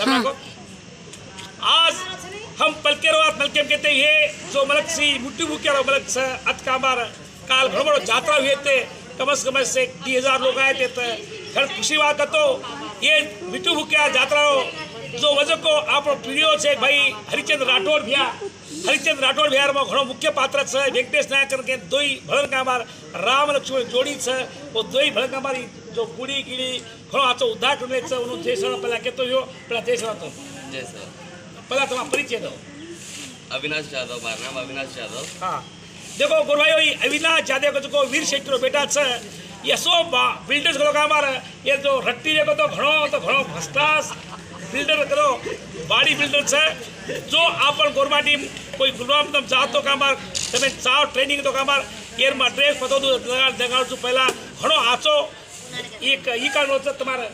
हाँ। आज हम पलकेरवाद मलकेम कहते ये जो मलक सी मुट्टी मुखिया मलक अतकामर काल भ्रमण जात्रा हुए थे कम से कम से डी हज़ार लोग आए थे तो घर खुशी बात तो ये मिट्टू मुखिया जात्रा जो वजह को आप पीढ़ियों से भाई हरिचंद्र राठौड़ भैया हरिचंद राठौर भैया में घो मुख्य पात्र वेंकटेश नायकर के दो ही भड़न कामार राम लक्ष्मण जोड़ी है वो दो ही भड़न का કામારી जो કુડી કીડી ઘણો આચો ઉદ્ધાર કરે છે ઓનું જય સર પહેલા કહેતો જો પહેલા જય સર તો जय सर પહેલા તમારો પરિચય દો अविनाश जाधव मारा नाम अविनाश जाधव हाँ देखो गुरुभाई ये अविनाश यादव को जो वीर शेट्टी बेटा છે ये सो बिल्डर्स को काम आ ये जो रट्टी देखो तो घणो तो घणो फर्स्ट क्लास बिल्डर करो बाडी बिल्डर છે જો આપણ ગોરમા ટીમ કોઈ ગુરુવામ તમ જાતો કામાર તમે ચાવ ટ્રેનિંગ તો કામાર એરમાં ડ્રેસ પતો લગાડ લગાડશું પહેલા ઘણો આચો એક ઈ एक इकानोच तुम्हाला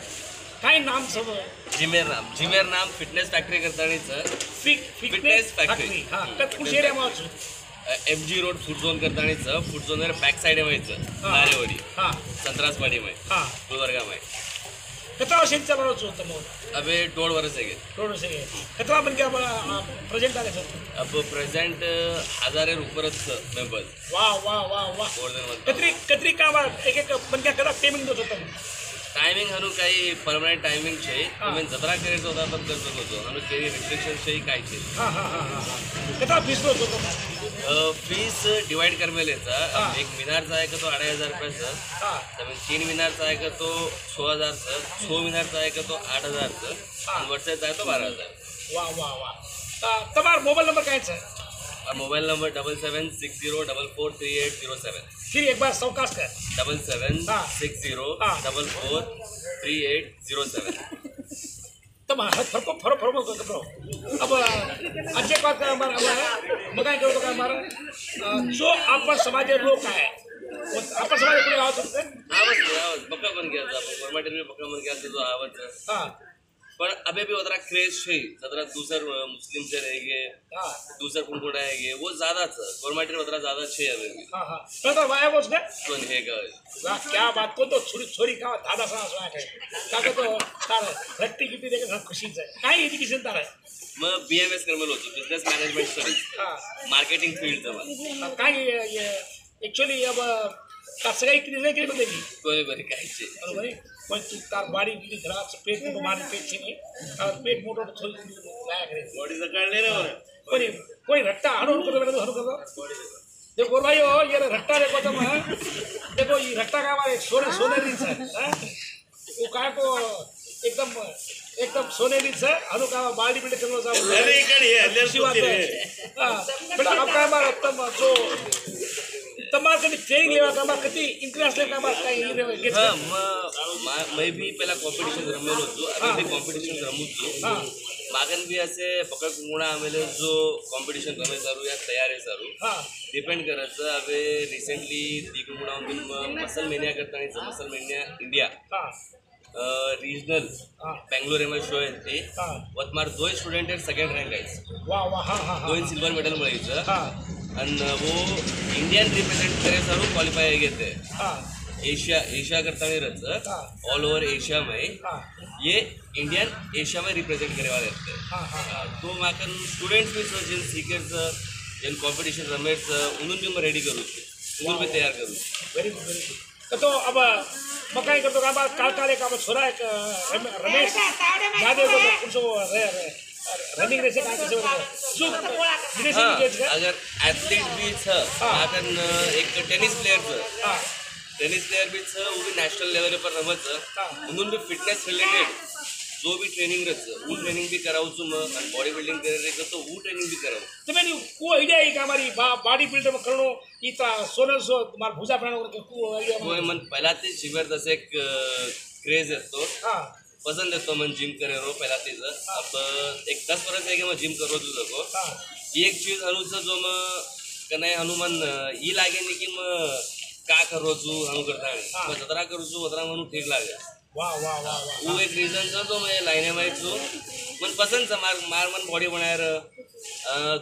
काय नाम सब जिमेर नाम जिमेर नाम फिटनेस फॅक्टरी करताणीचं फिक फिटनेस फॅक्टरी हा तर M G road food zone करताणीचं food झोनवर बॅक साईड व्हायचं. माहिती हा हां. संत्रासवाडी माहिती गुलबर्गा माहिती कितना वर्ष चालू होतं मग अबे दोन वर्ष आहे दोन वर्ष आहे कितना पण क्या प्रेझेंट आले सर अब प्रेझेंट हजारे उपरच मेंबर वा वा वा वा कतरी कतरी काम एक एक पण क्या कदा पेमेंट देत होतं टायमिंग हनु काही परमनंट टायमिंग छे। અમે જતરા કરે તો હતા પણ કરી શકો છો અને કેવી રિસ્ટ્રિક્શન છે કાંઈ છે હા હા હા હા કેટલા ફીસ નો હતો फीस डिवाइड करमेल याचा एक मिनारचा आहे का तो अडीच हजार रुपयाचा त्यामुळे तीन मिनारचा आहे का तो हजार हजारचा सो मिनारचा आहे का तो आठ हजारचा आणि वर्षाचा आहे तो बारा हजार. वा वा वा. तुम्हाला मोबाईल नंबर काय mobile number double seven six zero double four three eight zero seven फिर एक बार सवकाश कर. Double seven six zero double four three eight zero seven तब फरको फरो फरो फरो अब अच्छे बात का हमारा हमारा है। मकान करो का हमारा जो आपका समाज है लोग का है आपका समाज कोई आवत होते आवत आवत बकरा बन गया था। परमाटेन में बकरा बन गया था तो आवत हाँ। पण अभी भी उतना क्रेज है। जरा दूसर मुस्लिम से रहेंगे दूसर कौन कौन रहेंगे वो ज्यादा था। गवर्नमेंट में ज्यादा छे अभी भी। तो वाया सुन है क्या बात। को तो छोरी छोरी का दादा सा सुना तो गिट्टी खुशी है काय एजुकेशन तार है। मग बीएमएस करमल होतो बिझनेस मॅनेजमेंट मार्केटिंग फील्ड जमा काय एक्चुअली अब कसं काही क्रिएट केली बरोबर आहे पण तू तार बाडी किती घरात पेट मोठं मारी पेट छे नाही तार पेट मोठं थोडी लाया करे बॉडीचं कळले रे कोणी कोणी रट्टा हणू करतो बेटा हणू करतो देखो गोर भाई हो ये रट्टा देखो तुम हाँ? देखो ये रट्टा का हमारे सोने सोने रीत है हाँ? वो काय को एकदम एकदम सोने रीत है हनु का बाडी बिल्ड करनो सा अरे इकडे ये, अल्लर अच्छी बात है हाँ, बेटा आपका हमारा तम जो તમારે કદી ટ્રેનિંગ લેવા કે અમારે કદી ઇન્ટરનેશનલ કામ કઈ ઈ હા मग मै भी पहिला कॉम्पिटिशन रमेल होतो आता कॉम्पिटिशन कॉम्पिटिशन रमूतो मागन बी असे पकड कुंगुणा आम्ही जो कॉम्पिटिशन रमे सारू या तयारी सारू। डिपेंड करत आम्ही रिसेंटली दी कुंगणा मसल मेनिया करता आणि muscle mania India regional Bangalore M show आहेत ते. वतमार दोन स्टुडंट सेकंड रँक आहेत. दोन सिल्वर मेडल मिळायचं. आणि वो इंडियन रिप्रेझेंट करे सारू क्वालिफाय घेते. एशिया एशिया करता नहीं रहता ऑल ओवर एशिया में। हाँ। ये इंडियन एशिया में रिप्रेजेंट करने वाले रहते हाँ, हाँ। तो मैं कन स्टूडेंट्स भी सर जिन सीकर्स जिन कॉम्पिटिशन रमेट्स उन्होंने भी मैं रेडी करूँ। उन्होंने भी तैयार करूँ। वेरी गुड वेरी गुड तो अब मकाई करतो का तो बात काल काले का छोरा एक रमेश यादव को तो उनसे रहे रहे रनिंग रेस का कैसे जो विदेशी अगर एथलीट भी छ अगर एक टेनिस प्लेयर छ टेनिस प्लेयर भी छ वो भी नेशनल लेवल पर रमत उन्होंने भी फिटनेस रिलेटेड जो भी ट्रेनिंग रच वो ट्रेनिंग भी कराओ तुम और बॉडी बिल्डिंग कर रहे तो वो ट्रेनिंग भी कराओ तो मैंने को आइडिया है कि हमारी बॉडी बिल्डर करनो ई सोनल सो तुम्हारा भुजा प्राण को आइडिया वो मन पहला ते शिविर जसे एक क्रेज है तो हाँ. पसंद है तो मन जिम करे रो पहला तेज अब एक दस वर्ष है कि मैं जिम करो तुझे को एक चीज़ हनुसा जो मैं कने हनुमान ई लागे नहीं कि मैं का करो तू? हनु करता जत्रा करू तू जत्रा म्हणून ठीक लागे। वाह वाह वाह वाह। वो एक रीजन छ जो मैं लाइने में छू मन पसंद छ मार मार मन बॉडी बनाएर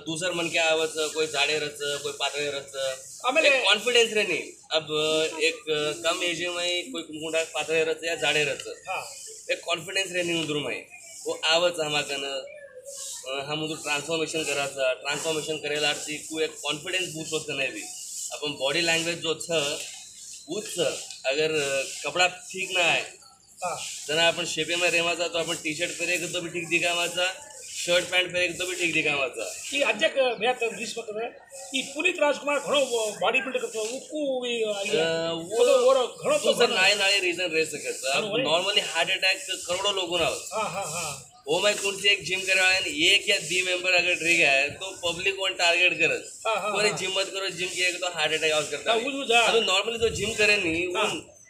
दूसर मन क्या आवत छ, कोई जाडे रच कोई पातळे रच एक कॉन्फिडेंस रहनी। अब एक कम एज में कोई कुंकुंडा पातळे रच या जाडे रच हां। एक कॉन्फिडेंस रहनी उधर में। वो आवच आम्हाकन हा मुझे ट्रान्सफॉर्मेशन करायचा ट्रान्सफॉर्मेशन करेला आरती कु एक कॉन्फिडेंस बूस्ट होत नहीं भी। आपण बॉडी लँग्वेज जो छ अगर कपडा ठीक नाही जना आपण शेपे मध्ये रेमाचा तो आपण टी शर्ट पेरे तो भी ठीक दिगामाचा शर्ट पॅन्ट पेरे तो भी ठीक दिगामाचा की अध्यक मी आता की पुनीत राजकुमार घणो बॉडी बिल्ड करतो उकु वी रीजन रे सकत नॉर्मली हार्ट अटॅक करोडो लोगो ना हो। वो माय कोणची एक जिम करवाळ्यान एक या दी मेंबर अगर ड्रिग आहे तो पब्लिक वन टार्गेट करत कोणी जिम मत करो जिम किया तो हार्ट अटॅक आउट करता हाँ, हाँ। तो नॉर्मली जो जिम करे नी वो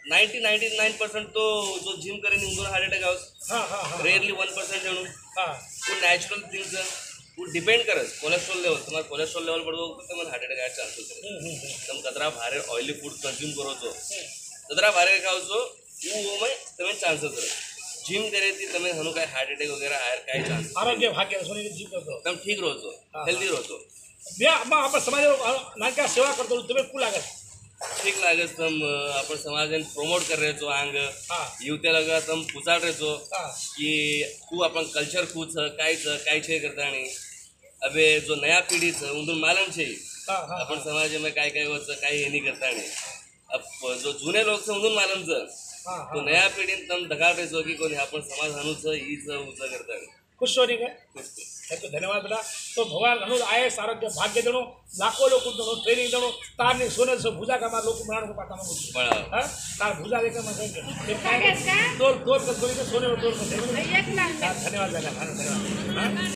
नाईन्टी नाईन्टी नाईन पर्सेंट तो जो जिम करे नी उनको हार्ट अटॅक आउट रेअरली वन पर्सेंट जणू तो नॅचरल थिंग्स वो डिपेंड करस कोलेस्ट्रॉल लेवल तुम्हारा कोलेस्ट्रॉल लेवल बढ़ो तो तुम्हारा हार्ट अटैक आया चांसेस है। हम्म, हम्म, हम्म। तुम कतरा भारे ऑयली फ़ूड कंज्यूम करो तो। कतरा भारे खाओ तो, जो वो में तुम्हें चांसेस रहे जिम करायची तमे हनु काय हार्ट अटॅक वगैरे आहे काय आरोग्य भाग्य जिम करतो. तम ठीक राहतो हेल्दी राहतो. आपण समाज नाका सेवा करतो तुम्ही कुठं लागत? ठीक लागत तम आपण समाज प्रमोट करायचो अंग. युवतेला तम पुचाड राहतो. की तू आपण कल्चर कूच कायच काय छे करता आणि अबे जो नया पिढीच उंदून मालम छे. आपण समाज काय काय होत काही हे नाही करता आणि जो जुने लोक उंदून मालमचं हाँ, तो हाँ। नया पिढीन तम धगाडे जोगी कोणी आपण समाज हानूच हीच उंच करता खुश हो रही तो। है? तो। धन्यवाद बेटा। तो भगवान घणो आहे सारोग्य भाग्य देणो लाखो लोक देणो ट्रेनिंग देणो तारने सोने सो भुजा का लोक मराण को पाता मग हाँ? तार भुजा देके मग तो तो सोने तो धन्यवाद बेटा धन्यवाद।